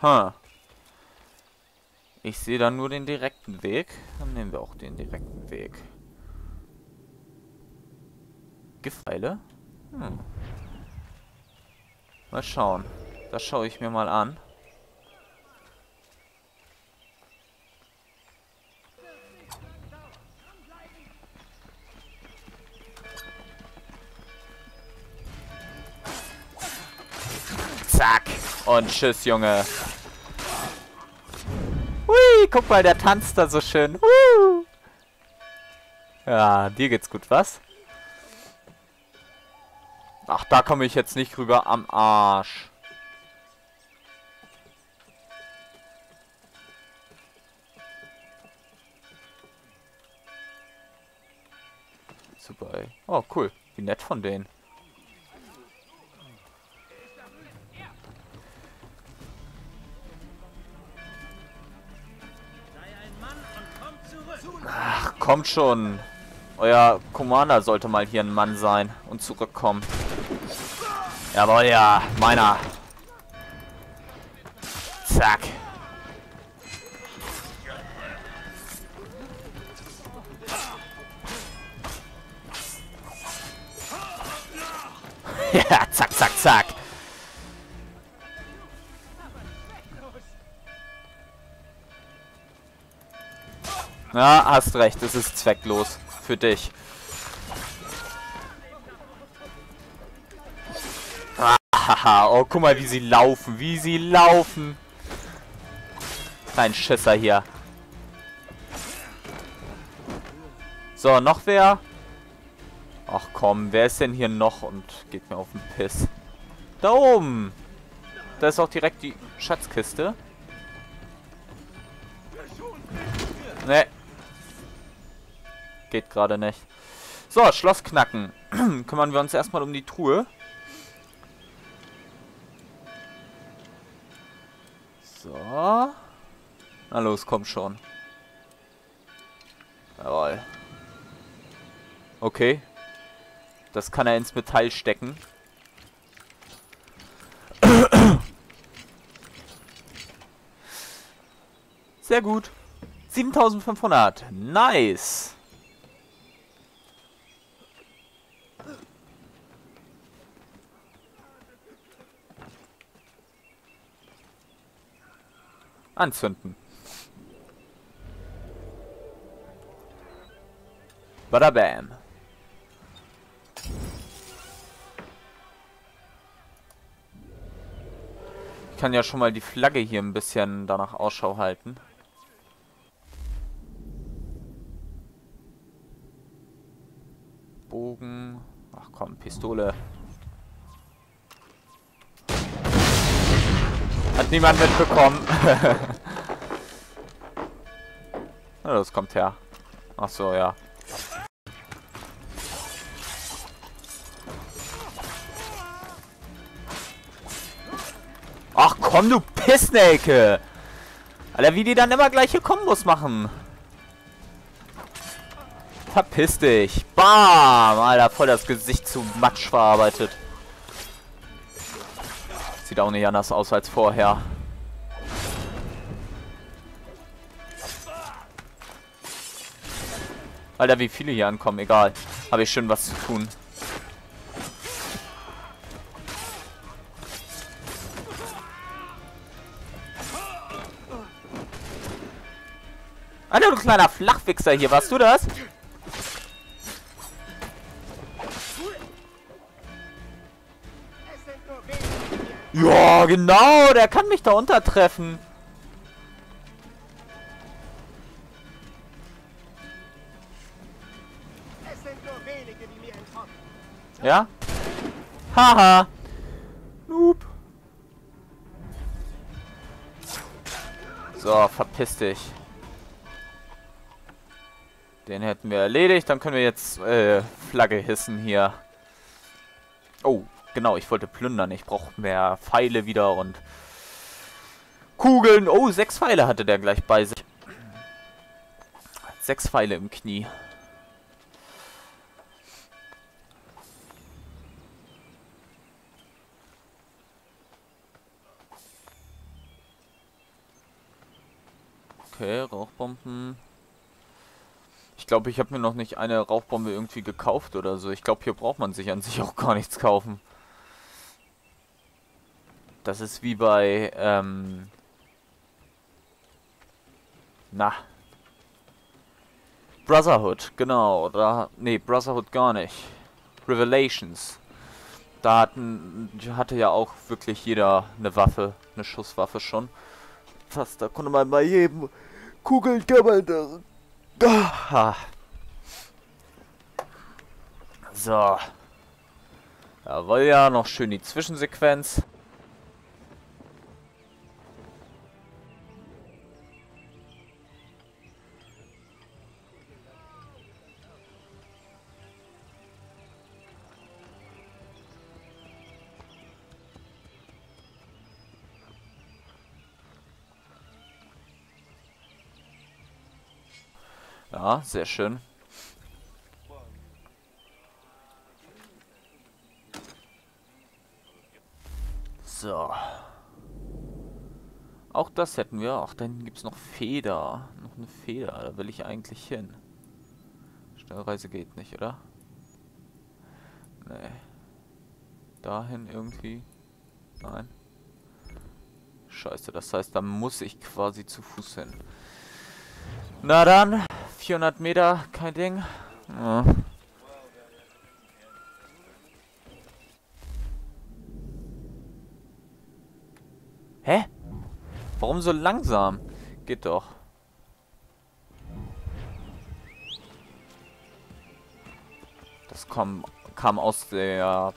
Hm. Ich sehe da nur den direkten Weg. Dann nehmen wir auch den direkten Weg. Giftpfeile? Hm. Mal schauen. Das schaue ich mir mal an. Zack. Und tschüss, Junge. Hui, guck mal, der tanzt da so schön. Woo. Ja, dir geht's gut, was? Ach, da komme ich jetzt nicht rüber am Arsch. Super, ey. Oh, cool. Wie nett von denen. Kommt schon. Euer Commander sollte mal hier ein Mann sein und zurückkommen. Jawohl, ja. Meiner. Zack. ja, zack, zack, zack. Ja, hast recht, es ist zwecklos. Für dich. Haha, oh, guck mal, wie sie laufen, wie sie laufen. Kein Schisser hier. So, noch wer? Ach komm, wer ist denn hier noch und geht mir auf den Piss? Da oben. Da ist auch direkt die Schatzkiste. Ne, Geht gerade nicht. So, Schloss knacken. Kümmern wir uns erstmal um die Truhe. So. Na los, komm schon. Jawohl. Okay. Das kann er ins Metall stecken. Sehr gut. 7500. Nice. Anzünden. Bada bam. Ich kann ja schon mal die Flagge hier ein bisschen danach Ausschau halten. Bogen. Ach komm, Pistole. Hat niemand mitbekommen. Na, das kommt her. Ach so, ja. Ach komm, du Pissnelke! Alter, wie die dann immer gleiche Kombos machen. Verpiss dich. Bam! Alter, voll das Gesicht zu Matsch verarbeitet. Sieht auch nicht anders aus als vorher. Alter, wie viele hier ankommen, egal. Habe ich schön was zu tun. Alter, du kleiner Flachwichser hier, warst du das? Ja, genau, der kann mich da untertreffen. Ja? Haha. Noob. So, verpiss dich. Den hätten wir erledigt. Dann können wir jetzt äh, Flagge hissen hier. Oh, Genau, ich wollte plündern. Ich brauche mehr Pfeile wieder und Kugeln. Oh, sechs Pfeile hatte der gleich bei sich. Sechs Pfeile im Knie. Okay, Rauchbomben. Ich glaube, ich habe mir noch nicht eine Rauchbombe irgendwie gekauft oder so. Ich glaube, hier braucht man sich an sich auch gar nichts kaufen. Das ist wie bei, ähm... Na. Brotherhood, genau. Da, nee, Brotherhood gar nicht. Revelations. Da hatten, hatte ja auch wirklich jeder eine Waffe, eine Schusswaffe schon. Fast, da konnte man bei jedem Kugeln kann da. So. Jawohl, ja, noch schön die Zwischensequenz. Ja, sehr schön. So. Auch das hätten wir. Ach, dann gibt es noch Feder. Noch eine Feder. Da will ich eigentlich hin. Schnellreise geht nicht, oder? Nee. Dahin irgendwie? Nein. Scheiße, das heißt, da muss ich quasi zu Fuß hin. Na dann. 400 Meter, kein Ding. Ja. Hä? Warum so langsam? Geht doch. Das kam, kam aus der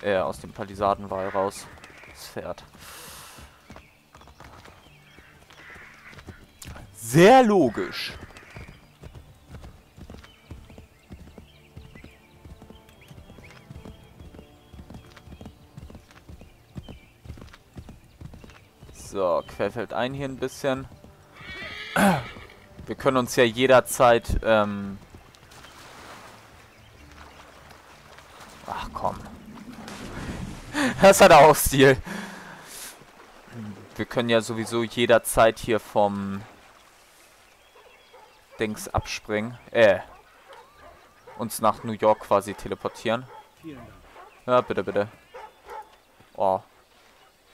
äh, aus dem Palisadenwall raus. Das Pferd. Sehr logisch. So, querfällt ein hier ein bisschen. Wir können uns ja jederzeit, ähm Ach komm. Das hat auch Stil. Wir können ja sowieso jederzeit hier vom Dings abspringen. Äh. Uns nach New York quasi teleportieren. Ja, bitte, bitte. Oh,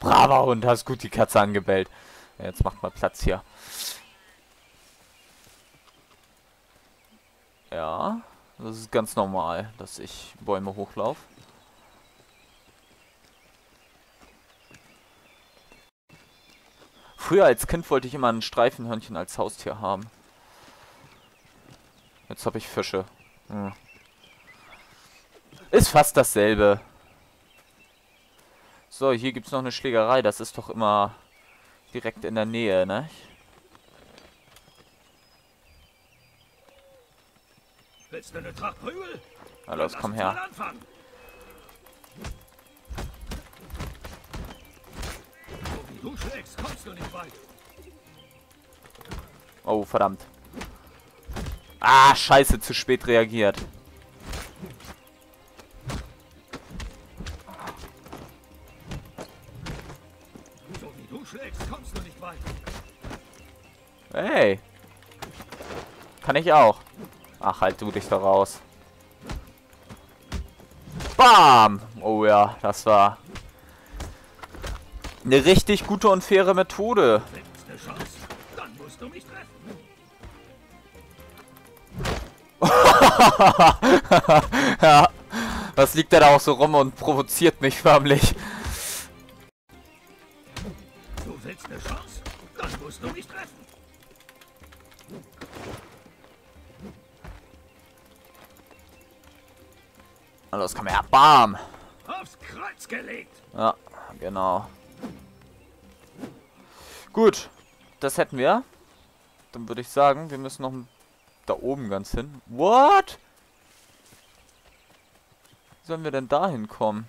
Braver Hund, hast gut die Katze angebellt. Jetzt macht mal Platz hier. Ja, das ist ganz normal, dass ich Bäume hochlaufe. Früher als Kind wollte ich immer ein Streifenhörnchen als Haustier haben. Jetzt habe ich Fische. Hm. Ist fast dasselbe. So, hier gibt es noch eine Schlägerei. Das ist doch immer direkt in der Nähe, ne? Willst du eine Tracht Prügel? Na los, komm her. Du schlägst. Oh, verdammt. Ah, scheiße, zu spät reagiert. Kann ich auch. Ach, halt du dich da raus. Bam! Oh ja, das war eine richtig gute und faire Methode. ja. Was liegt der da auch so rum und provoziert mich förmlich? Na los, komm her. Bam. Aufs Kreuz gelegt. Ja, genau. Gut. Das hätten wir. Dann würde ich sagen, wir müssen noch da oben ganz hin. What? Wie sollen wir denn da hinkommen?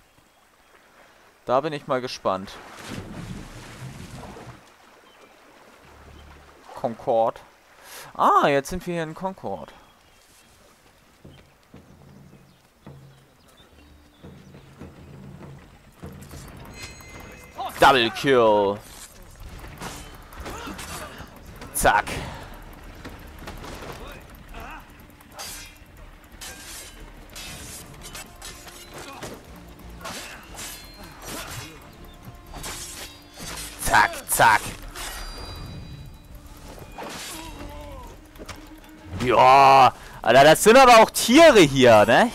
Da bin ich mal gespannt. Concord. Ah, jetzt sind wir hier in Concord. Double Kill. Zack. Zack, zack. Ja, Alter, das sind aber auch Tiere hier, ne?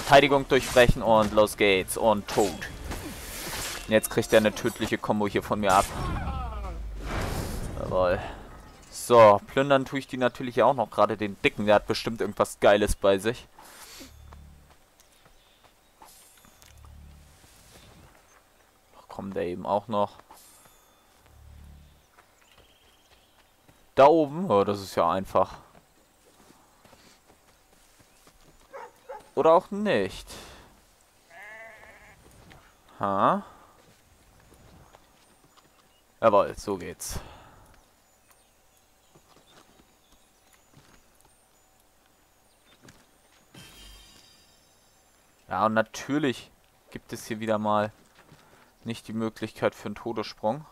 Verteidigung durchbrechen und los geht's. Und tot. Jetzt kriegt er eine tödliche Kombo hier von mir ab. Jawohl. So, plündern tue ich die natürlich auch noch. Gerade den Dicken, der hat bestimmt irgendwas Geiles bei sich. Ach komm, der eben auch noch. Da oben? Oh, das ist ja einfach. Oder auch nicht. Ha? Jawohl, so geht's. Ja, und natürlich gibt es hier wieder mal nicht die Möglichkeit für einen Todessprung.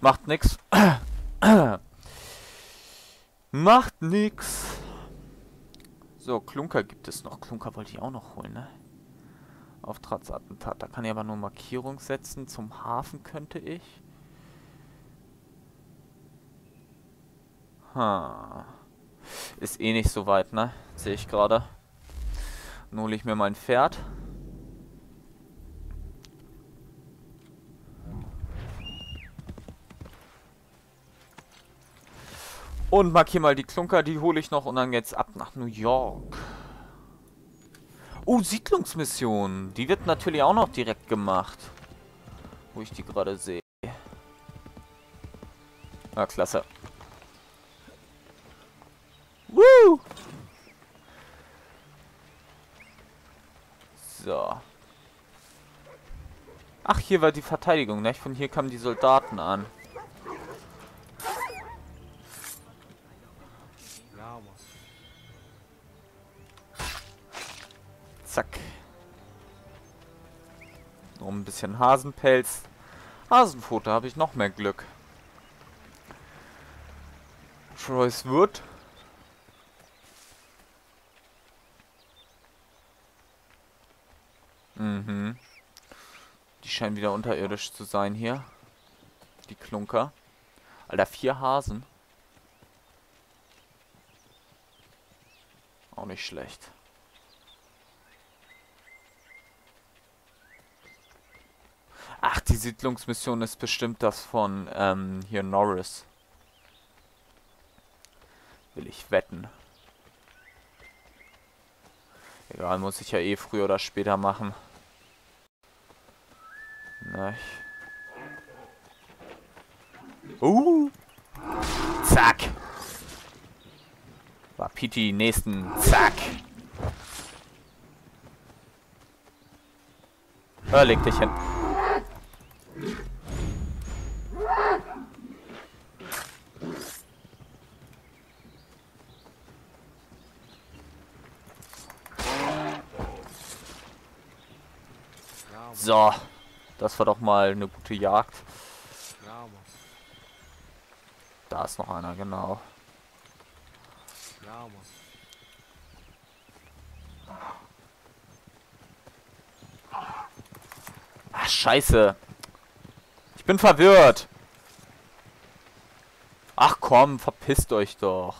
Macht nix. Macht nix. So, Klunker gibt es noch. Klunker wollte ich auch noch holen, ne? Auftragsattentat. Da kann ich aber nur Markierung setzen. Zum Hafen könnte ich. Ha. Ist eh nicht so weit, ne? Sehe ich gerade. Dann hole ich mir mein Pferd. Und markiere mal die Klunker, die hole ich noch und dann geht's ab nach New York. Oh, Siedlungsmission. Die wird natürlich auch noch direkt gemacht. Wo ich die gerade sehe. Ah, klasse. Woo! So. Ach, hier war die Verteidigung, ne? Von hier kamen die Soldaten an. Bisschen Hasenpelz. Hasenfutter habe ich noch mehr Glück. Troy's Wood. Mhm. Die scheinen wieder unterirdisch zu sein hier. Die Klunker. Alter, vier Hasen. Auch nicht schlecht. Ach, die Siedlungsmission ist bestimmt das von ähm, hier Norris. Will ich wetten. Egal, muss ich ja eh früher oder später machen. Nicht. Uh! Zack! War Piti nächsten. Zack! Hör, leg dich hin. So, das war doch mal eine gute Jagd. Da ist noch einer, genau. Ach, scheiße. Ich bin verwirrt. Ach komm, verpisst euch doch.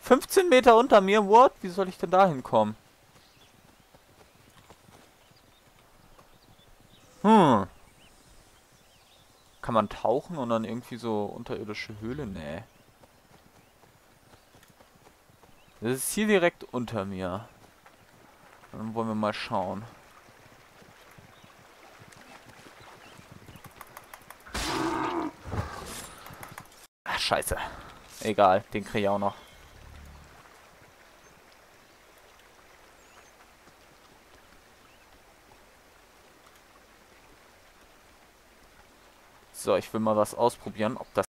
15 Meter unter mir, what? Wie soll ich denn da hinkommen? Hm. Kann man tauchen und dann irgendwie so unterirdische Höhle? Nee. Das ist hier direkt unter mir. Dann wollen wir mal schauen. Ach, scheiße. Egal, den kriege ich auch noch. So, ich will mal was ausprobieren, ob das